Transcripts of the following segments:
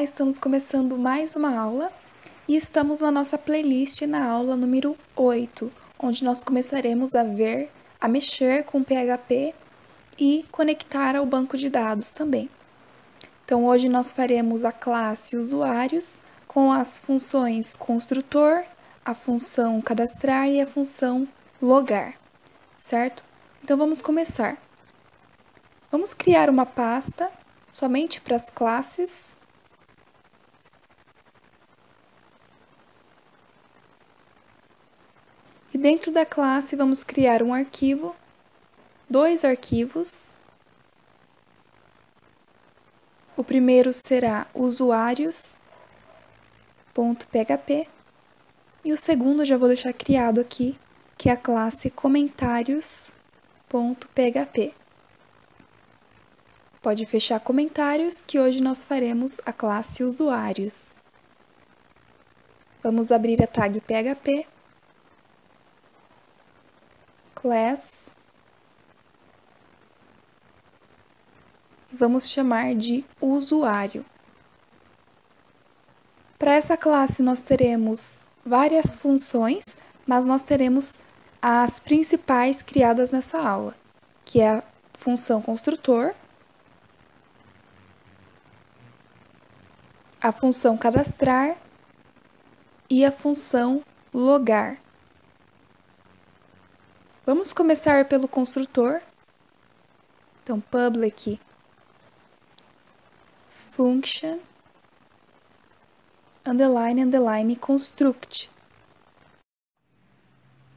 Olá, estamos começando mais uma aula e estamos na nossa playlist na aula número 8, onde nós começaremos a ver, a mexer com PHP e conectar ao banco de dados também. Então, hoje nós faremos a classe usuários com as funções construtor, a função cadastrar e a função logar, certo? Então, vamos começar. Vamos criar uma pasta somente para as classes. E dentro da classe vamos criar um arquivo, dois arquivos. O primeiro será usuários.php e o segundo já vou deixar criado aqui, que é a classe comentários.php. Pode fechar comentários que hoje nós faremos a classe usuários. Vamos abrir a tag PHP, class, e vamos chamar de usuário. Para essa classe nós teremos várias funções, mas nós teremos as principais criadas nessa aula, que é a função construtor, a função cadastrar e a função logar. Vamos começar pelo construtor. Então, public function underline underline construct.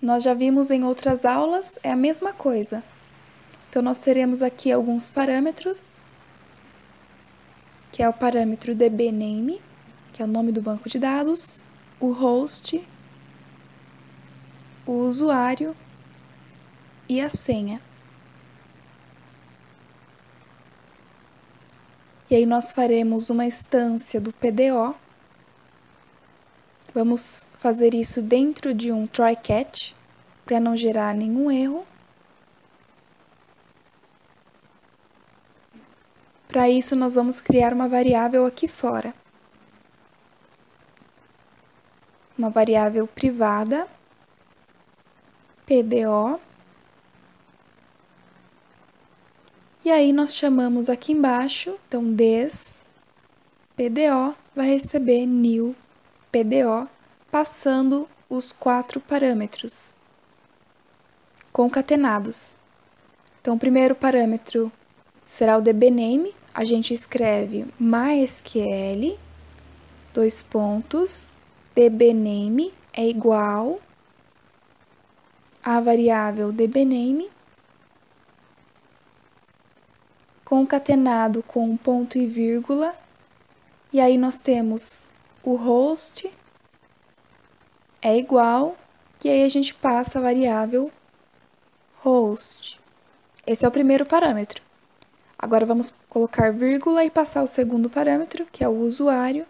Nós já vimos em outras aulas, é a mesma coisa. Então, nós teremos aqui alguns parâmetros que é o parâmetro dbName, que é o nome do banco de dados, o host, o usuário e a senha. E aí nós faremos uma instância do PDO. Vamos fazer isso dentro de um try catch para não gerar nenhum erro. Para isso, nós vamos criar uma variável aqui fora. Uma variável privada, PDO. E aí, nós chamamos aqui embaixo, então, des PDO vai receber new PDO, passando os quatro parâmetros concatenados. Então, o primeiro parâmetro será o dbName, a gente escreve MySQL, dois pontos, dbName é igual a variável dbName concatenado com ponto e vírgula, e aí nós temos o host é igual, e aí a gente passa a variável host. Esse é o primeiro parâmetro. Agora vamos colocar vírgula e passar o segundo parâmetro, que é o usuário,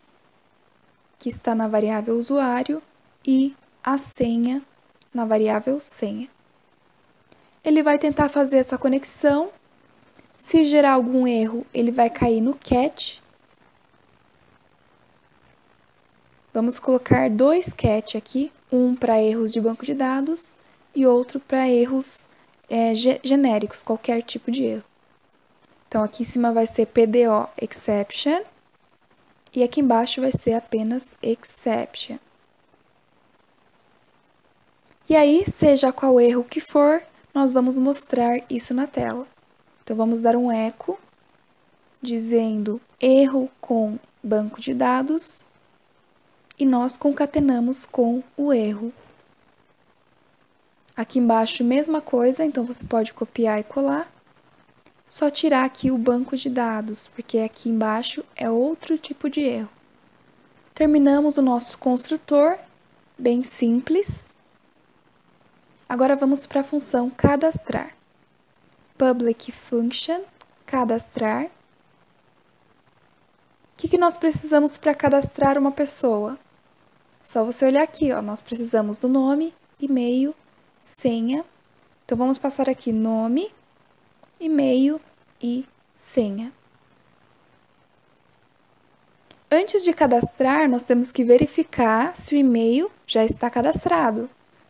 que está na variável usuário, e a senha na variável senha. Ele vai tentar fazer essa conexão. Se gerar algum erro, ele vai cair no catch. Vamos colocar dois catch aqui, um para erros de banco de dados e outro para erros é, genéricos, qualquer tipo de erro. Então, aqui em cima vai ser PDO exception e aqui embaixo vai ser apenas exception. E aí, seja qual erro que for, nós vamos mostrar isso na tela. Então, vamos dar um eco dizendo erro com banco de dados e nós concatenamos com o erro. Aqui embaixo, mesma coisa, então você pode copiar e colar só tirar aqui o banco de dados, porque aqui embaixo é outro tipo de erro. Terminamos o nosso construtor, bem simples. Agora vamos para a função cadastrar. Public function, cadastrar. O que, que nós precisamos para cadastrar uma pessoa? Só você olhar aqui, ó, nós precisamos do nome, e-mail, senha. Então, vamos passar aqui nome, e-mail e senha. Antes de cadastrar, nós temos que verificar se o e-mail já está cadastrado.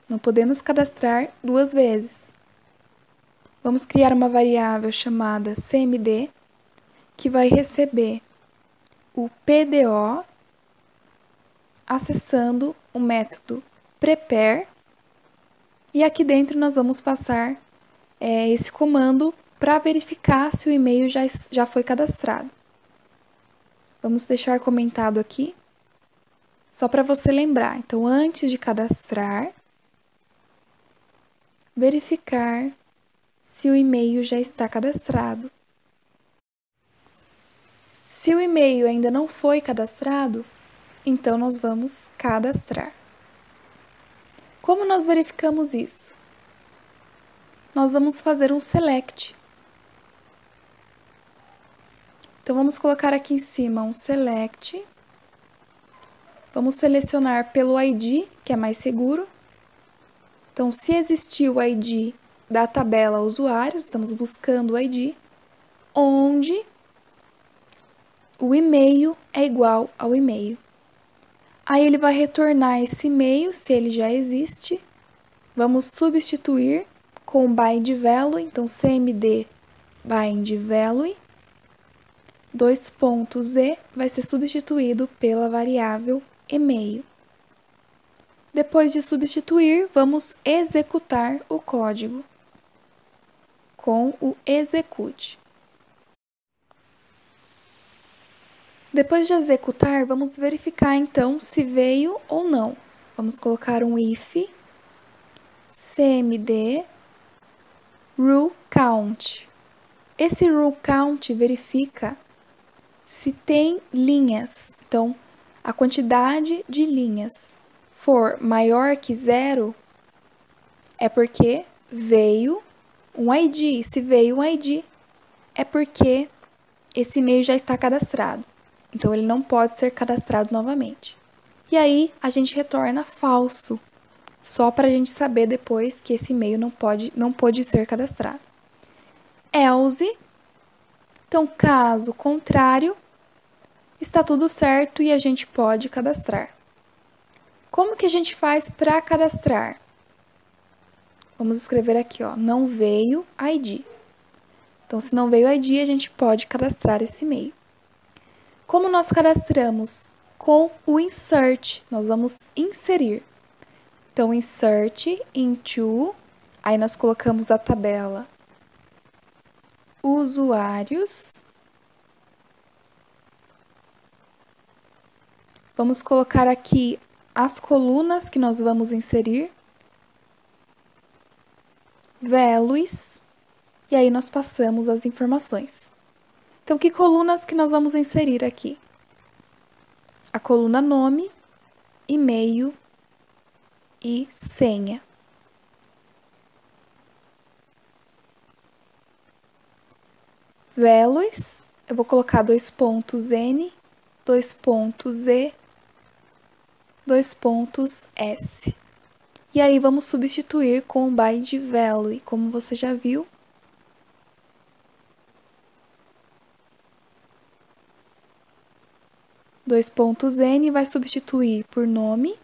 Não podemos cadastrar duas vezes. Vamos criar uma variável chamada cmd que vai receber o PDO acessando o método prepare e aqui dentro nós vamos passar é, esse comando para verificar se o e-mail já, já foi cadastrado. Vamos deixar comentado aqui, só para você lembrar. Então, antes de cadastrar, verificar se o e-mail já está cadastrado. Se o e-mail ainda não foi cadastrado, então nós vamos cadastrar. Como nós verificamos isso? Nós vamos fazer um select. Então, vamos colocar aqui em cima um select. Vamos selecionar pelo ID, que é mais seguro. Então, se existir o ID da tabela usuários, estamos buscando o ID, onde o e-mail é igual ao e-mail. Aí ele vai retornar esse e-mail, se ele já existe. Vamos substituir com bind value, então cmd bind value, dois pontos e vai ser substituído pela variável e-mail. Depois de substituir, vamos executar o código com o execute. Depois de executar, vamos verificar então se veio ou não. Vamos colocar um if cmd rule count. Esse rule count verifica se tem linhas. Então, a quantidade de linhas for maior que zero, é porque veio um ID. Se veio um ID, é porque esse e-mail já está cadastrado. Então, ele não pode ser cadastrado novamente. E aí, a gente retorna falso, só para a gente saber depois que esse e-mail não pode, não pode ser cadastrado. Else, então, caso contrário, está tudo certo e a gente pode cadastrar. Como que a gente faz para cadastrar? Vamos escrever aqui, ó, não veio ID. Então, se não veio ID, a gente pode cadastrar esse e-mail. Como nós cadastramos? Com o insert, nós vamos inserir. Então, insert into, aí nós colocamos a tabela usuários. Vamos colocar aqui as colunas que nós vamos inserir. Values. E aí nós passamos as informações. Então, que colunas que nós vamos inserir aqui? A coluna nome, e-mail e senha. Values, eu vou colocar dois pontos N, dois pontos E, dois pontos S. E aí vamos substituir com o bind value, como você já viu, Dois pontos N vai substituir por nome,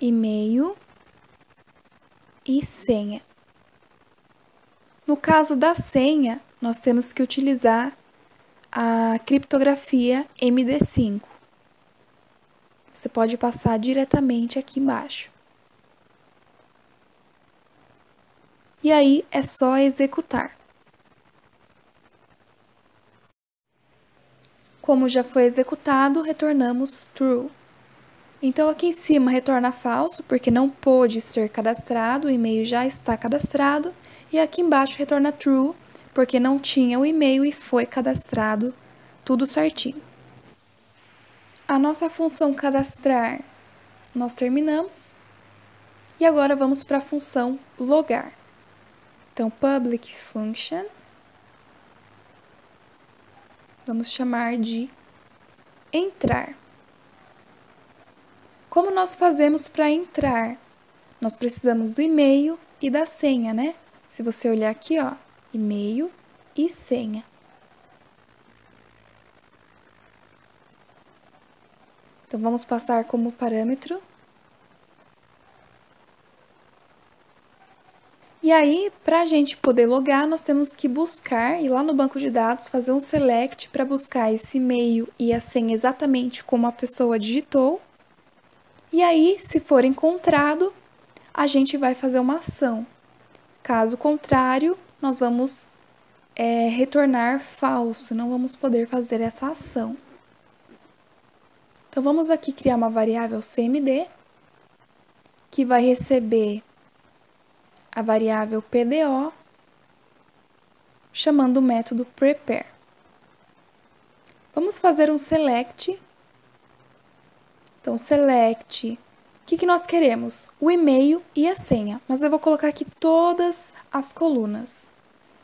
e-mail e senha. No caso da senha, nós temos que utilizar a criptografia MD5. Você pode passar diretamente aqui embaixo. E aí é só executar. Como já foi executado, retornamos true. Então, aqui em cima retorna falso, porque não pôde ser cadastrado, o e-mail já está cadastrado. E aqui embaixo retorna true, porque não tinha o e-mail e foi cadastrado tudo certinho. A nossa função cadastrar nós terminamos. E agora vamos para a função logar. Então, public function vamos chamar de entrar. Como nós fazemos para entrar? Nós precisamos do e-mail e da senha, né? Se você olhar aqui, ó, e-mail e senha. Então, vamos passar como parâmetro. E aí, para a gente poder logar, nós temos que buscar, ir lá no banco de dados, fazer um select para buscar esse e-mail e a senha exatamente como a pessoa digitou. E aí, se for encontrado, a gente vai fazer uma ação. Caso contrário, nós vamos é, retornar falso, não vamos poder fazer essa ação. Então, vamos aqui criar uma variável CMD, que vai receber a variável PDO, chamando o método prepare. Vamos fazer um select. Então, select o que, que nós queremos? O e-mail e a senha, mas eu vou colocar aqui todas as colunas.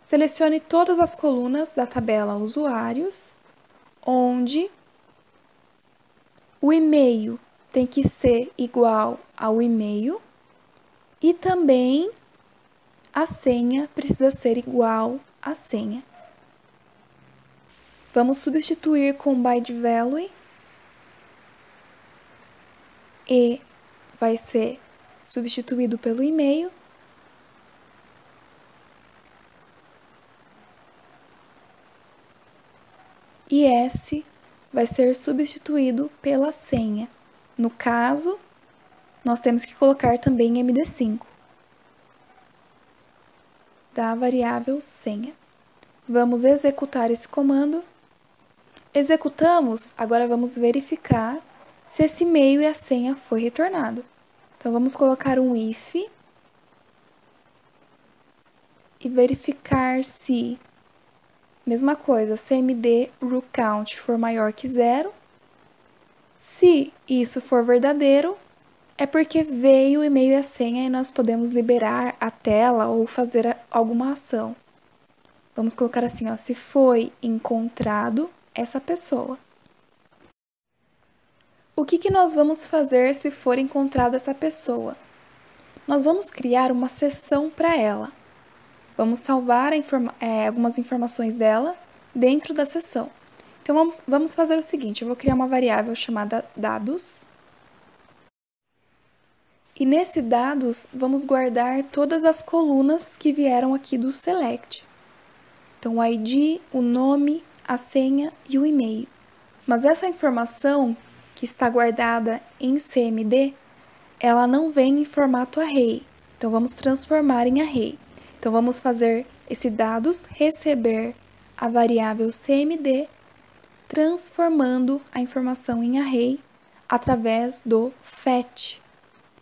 Selecione todas as colunas da tabela usuários, onde o e-mail tem que ser igual ao e-mail e também a senha precisa ser igual à senha. Vamos substituir com byte value e vai ser substituído pelo e-mail. E S vai ser substituído pela senha. No caso, nós temos que colocar também MD5 da variável senha. Vamos executar esse comando. Executamos, agora vamos verificar se esse e-mail e a senha foi retornado. Então, vamos colocar um if e verificar se, mesma coisa, cmd count for maior que zero. Se isso for verdadeiro, é porque veio o e-mail e a senha e nós podemos liberar a tela ou fazer alguma ação. Vamos colocar assim, ó, se foi encontrado essa pessoa. O que, que nós vamos fazer se for encontrada essa pessoa? Nós vamos criar uma sessão para ela. Vamos salvar informa é, algumas informações dela dentro da sessão. Então vamos fazer o seguinte: eu vou criar uma variável chamada dados. E nesse dados, vamos guardar todas as colunas que vieram aqui do select. Então, o ID, o nome, a senha e o e-mail. Mas essa informação que está guardada em CMD, ela não vem em formato array. Então, vamos transformar em array. Então, vamos fazer esse dados receber a variável CMD, transformando a informação em array através do fetch,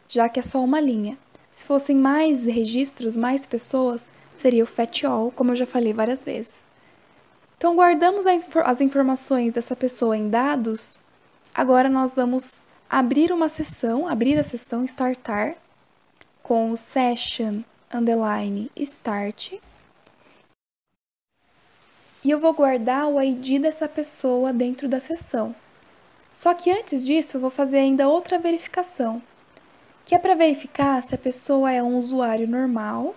já que é só uma linha. Se fossem mais registros, mais pessoas, seria o fetch all, como eu já falei várias vezes. Então, guardamos as informações dessa pessoa em dados Agora nós vamos abrir uma sessão, abrir a sessão startar com o session underline start. E eu vou guardar o ID dessa pessoa dentro da sessão. Só que antes disso, eu vou fazer ainda outra verificação, que é para verificar se a pessoa é um usuário normal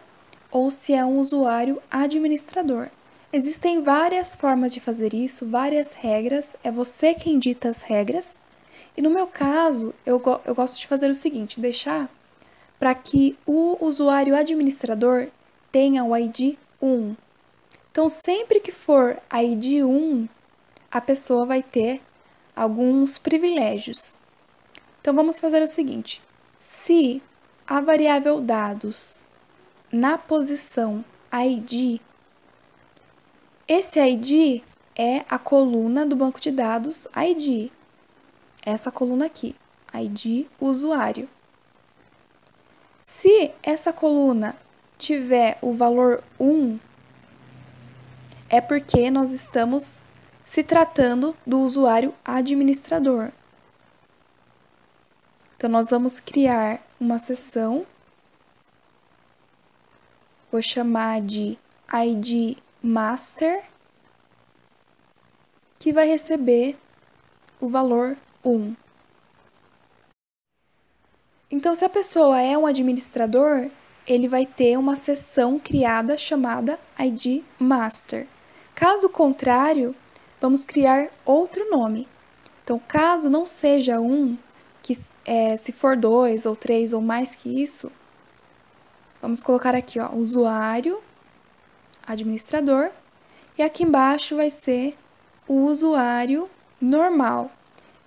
ou se é um usuário administrador. Existem várias formas de fazer isso, várias regras, é você quem dita as regras. E no meu caso, eu, go eu gosto de fazer o seguinte: deixar para que o usuário administrador tenha o ID 1. Então, sempre que for ID 1, a pessoa vai ter alguns privilégios. Então, vamos fazer o seguinte: se a variável dados na posição ID esse ID é a coluna do banco de dados ID. Essa coluna aqui, ID usuário. Se essa coluna tiver o valor 1, é porque nós estamos se tratando do usuário administrador. Então, nós vamos criar uma seção, vou chamar de ID master, que vai receber o valor 1. Então, se a pessoa é um administrador, ele vai ter uma seção criada chamada ID Master. Caso contrário, vamos criar outro nome. Então, caso não seja um, que é, se for dois ou três ou mais que isso, vamos colocar aqui, ó, usuário, administrador, e aqui embaixo vai ser o usuário normal.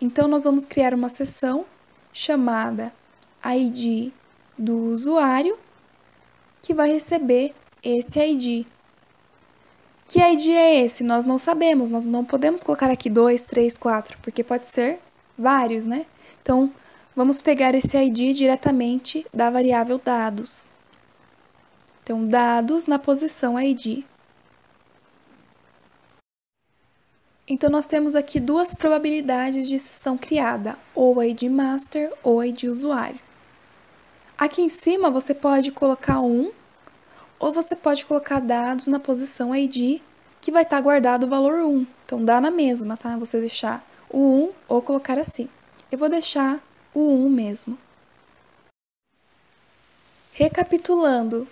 Então, nós vamos criar uma seção chamada ID do usuário, que vai receber esse ID. Que ID é esse? Nós não sabemos, nós não podemos colocar aqui 2, 3, 4, porque pode ser vários, né? Então, vamos pegar esse ID diretamente da variável dados. Então, dados na posição ID. Então, nós temos aqui duas probabilidades de sessão criada, ou ID master ou ID usuário. Aqui em cima, você pode colocar um, ou você pode colocar dados na posição ID, que vai estar guardado o valor 1. Então, dá na mesma, tá? Você deixar o 1 ou colocar assim. Eu vou deixar o 1 mesmo. Recapitulando,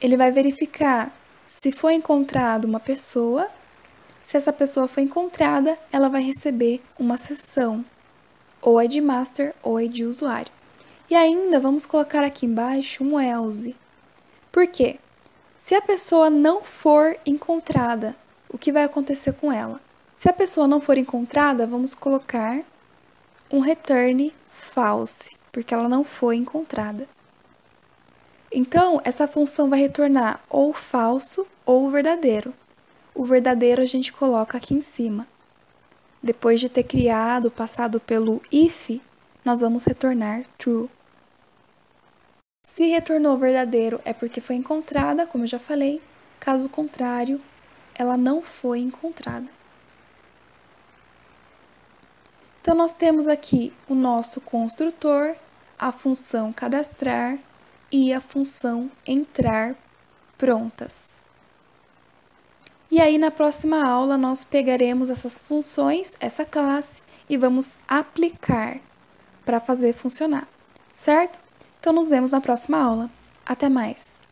ele vai verificar se foi encontrado uma pessoa. Se essa pessoa foi encontrada, ela vai receber uma sessão, ou ID master ou ID usuário. E ainda vamos colocar aqui embaixo um else. Por quê? Se a pessoa não for encontrada, o que vai acontecer com ela? Se a pessoa não for encontrada, vamos colocar um return false, porque ela não foi encontrada. Então, essa função vai retornar ou falso ou verdadeiro. O verdadeiro a gente coloca aqui em cima. Depois de ter criado, passado pelo if, nós vamos retornar true. Se retornou verdadeiro é porque foi encontrada, como eu já falei. Caso contrário, ela não foi encontrada. Então, nós temos aqui o nosso construtor, a função cadastrar e a função entrar prontas. E aí, na próxima aula, nós pegaremos essas funções, essa classe, e vamos aplicar para fazer funcionar, certo? Então, nos vemos na próxima aula. Até mais!